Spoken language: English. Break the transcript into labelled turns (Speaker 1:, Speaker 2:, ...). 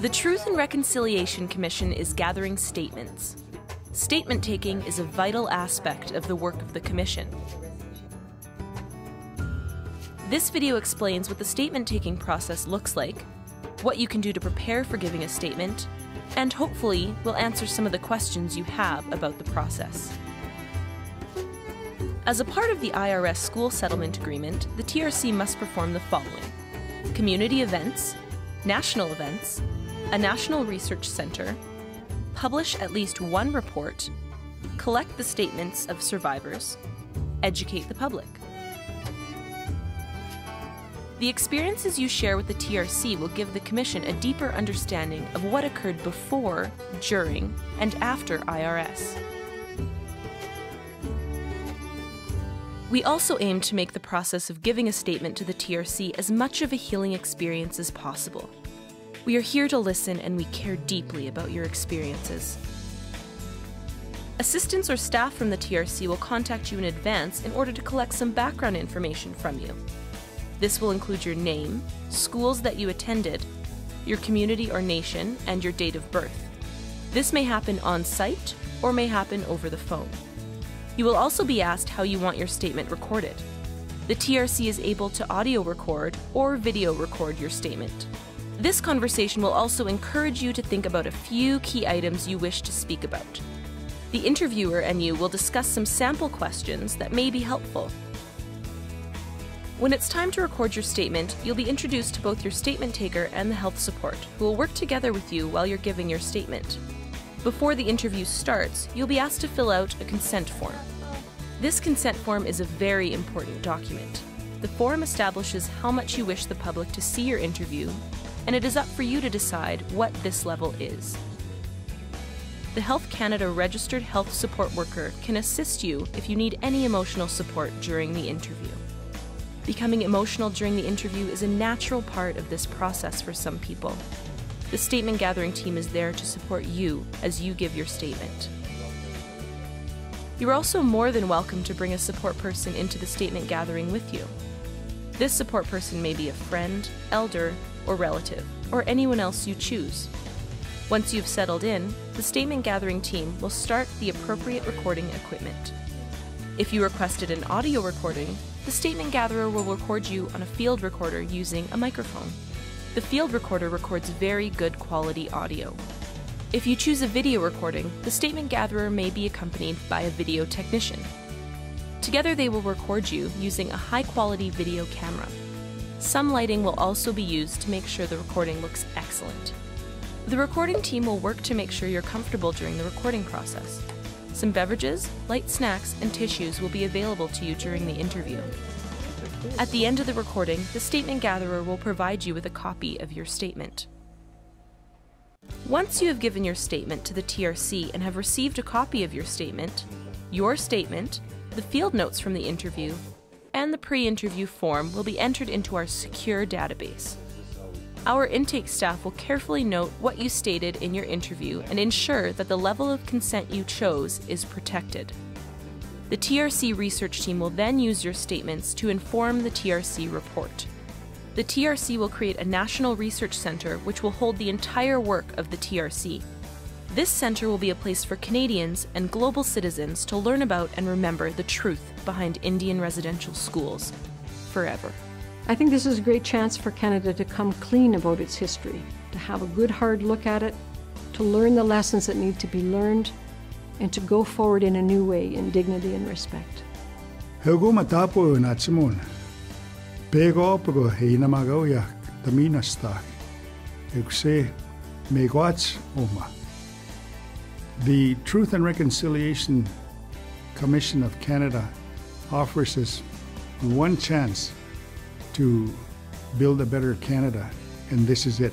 Speaker 1: The Truth and Reconciliation Commission is gathering statements. Statement taking is a vital aspect of the work of the Commission. This video explains what the statement taking process looks like, what you can do to prepare for giving a statement, and hopefully will answer some of the questions you have about the process. As a part of the IRS School Settlement Agreement, the TRC must perform the following community events, national events, a national research center, publish at least one report, collect the statements of survivors, educate the public. The experiences you share with the TRC will give the Commission a deeper understanding of what occurred before, during, and after IRS. We also aim to make the process of giving a statement to the TRC as much of a healing experience as possible. We are here to listen and we care deeply about your experiences. Assistants or staff from the TRC will contact you in advance in order to collect some background information from you. This will include your name, schools that you attended, your community or nation, and your date of birth. This may happen on site or may happen over the phone. You will also be asked how you want your statement recorded. The TRC is able to audio record or video record your statement. This conversation will also encourage you to think about a few key items you wish to speak about. The interviewer and you will discuss some sample questions that may be helpful. When it's time to record your statement, you'll be introduced to both your statement taker and the health support, who will work together with you while you're giving your statement. Before the interview starts, you'll be asked to fill out a consent form. This consent form is a very important document. The form establishes how much you wish the public to see your interview, and it is up for you to decide what this level is. The Health Canada registered health support worker can assist you if you need any emotional support during the interview. Becoming emotional during the interview is a natural part of this process for some people. The statement gathering team is there to support you as you give your statement. You're also more than welcome to bring a support person into the statement gathering with you. This support person may be a friend, elder, or relative, or anyone else you choose. Once you've settled in, the statement gathering team will start the appropriate recording equipment. If you requested an audio recording, the statement gatherer will record you on a field recorder using a microphone. The field recorder records very good quality audio. If you choose a video recording, the statement gatherer may be accompanied by a video technician. Together, they will record you using a high quality video camera. Some lighting will also be used to make sure the recording looks excellent. The recording team will work to make sure you're comfortable during the recording process. Some beverages, light snacks, and tissues will be available to you during the interview. At the end of the recording, the statement gatherer will provide you with a copy of your statement. Once you have given your statement to the TRC and have received a copy of your statement, your statement, the field notes from the interview, and the pre interview form will be entered into our secure database. Our intake staff will carefully note what you stated in your interview and ensure that the level of consent you chose is protected. The TRC research team will then use your statements to inform the TRC report. The TRC will create a national research center which will hold the entire work of the TRC. This center will be a place for Canadians and global citizens to learn about and remember the truth behind Indian residential schools forever.
Speaker 2: I think this is a great chance for Canada to come clean about its history, to have a good hard look at it, to learn the lessons that need to be learned, and to go forward in a new way in dignity and respect.
Speaker 3: Huguma tapo na tsimon. Pego pego heina magoya tamina sta. Exe megwats oma. The Truth and Reconciliation Commission of Canada offers us one chance to build a better Canada, and this is it.